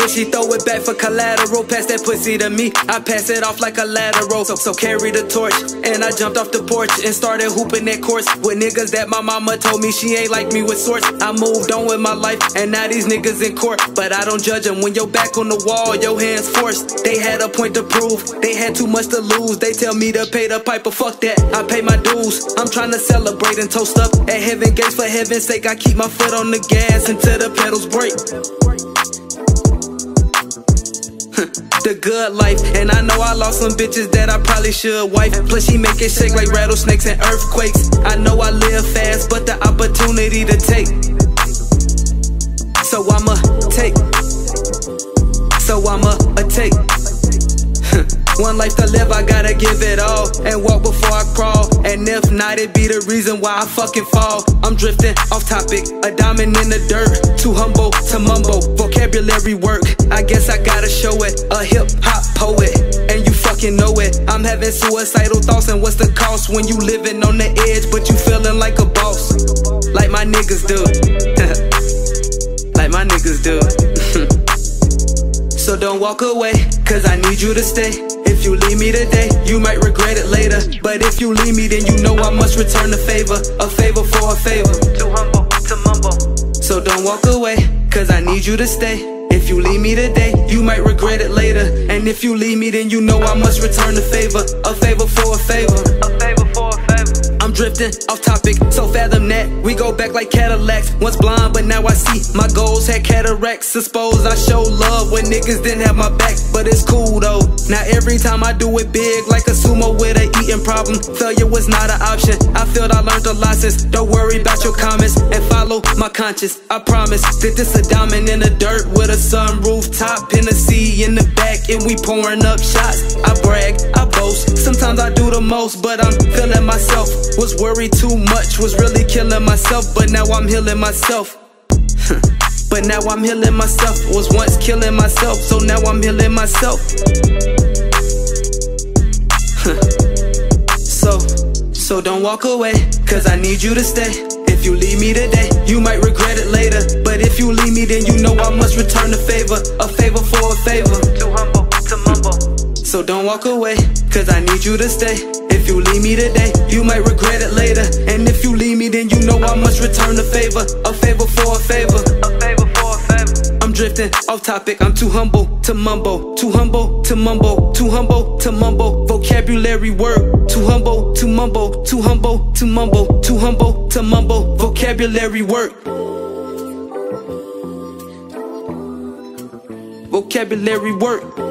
Bitch, she throw it back for collateral. Pass that pussy to me. I pass it off like a lateral. So, so carry the torch. And I jumped off the porch and started hooping that course with niggas that my mama told me she ain't like me with sorts. I moved on with my life, and now these niggas in court. But I don't judge them when your back on the wall, your hands forced. They had a point to prove, they had too much to lose. They tell me to pay the piper, fuck that. I pay my dues. I'm trying to celebrate and toast up at heaven gates for heaven's sake. I keep my foot on the gas until the pedals break. The good life. And I know I lost some bitches that I probably should wife. Plus, she make it shake like rattlesnakes and earthquakes. I know I live fast, but the opportunity to take. So I'ma take. So I'ma a take. One life to live, I gotta give it all and walk before I crawl. And if not, it be the reason why I fucking fall. I'm drifting off topic, a diamond in the dirt. Too humble to mumble, vocabulary work. I guess I gotta show it. A hip hop poet, and you fucking know it. I'm having suicidal thoughts, and what's the cost when you living on the edge, but you feeling like a boss, like my niggas do, like my niggas do. so don't walk away, cause I need you to stay. If you leave me today, you might regret it later. But if you leave me, then you know I must return the favor. A favor for a favor. Too humble to mumble. So don't walk away, cause I need you to stay. If you leave me today, you might regret it later. And if you leave me, then you know I must return the favor. A favor for a favor. A favor for a favor. I'm drifting off topic, so fathom that we go back like Cadillacs. Once blind, but now I see my goals had cataracts. Suppose I show love when niggas didn't have my back, but it's cool though. Now every time I do it big, like a sumo with a problem, failure was not an option. I felt I learned a lot since. Don't worry about your comments and follow my conscience. I promise that this a diamond in the dirt with a sunroof top, Hennessy in the back, and we pouring up shots. I brag, I boast. Sometimes I do the most, but I'm feeling myself. Was worried too much, was really killing myself, but now I'm healing myself. but now I'm healing myself. Was once killing myself, so now I'm healing myself. So don't walk away, cause I need you to stay. If you leave me today, you might regret it later. But if you leave me, then you know I must return the favor. A favor for a favor. Too humble to mumble. So don't walk away, cause I need you to stay. If you leave me today, you might regret it later. And if you leave me, then you know I must return the favor. A favor for a favor. Drifting off topic, I'm too humble to mumble. Too humble to mumble. Too humble to mumble. Vocabulary word. Too humble to mumble. Too humble to mumble. Too humble to mumble. Vocabulary word. Vocabulary word.